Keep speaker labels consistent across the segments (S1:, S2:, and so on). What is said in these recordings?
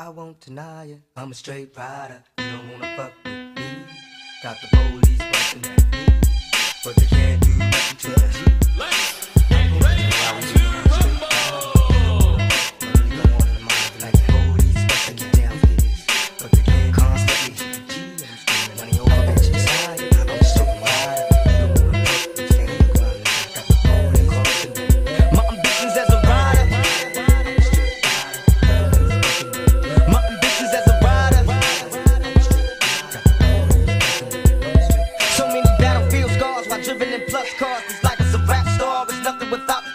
S1: I won't deny it. I'm a straight rider. You don't wanna fuck with me. Got the police busting at me, but they can't stars. These life a rap star. It's nothing without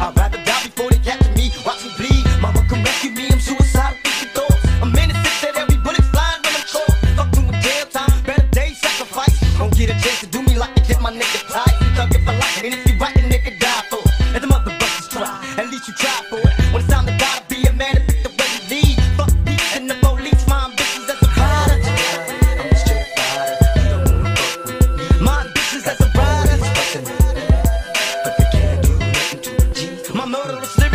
S1: I'd rather die before they capture me. Watch me bleed. Mama come rescue me. I'm suicidal. I'm not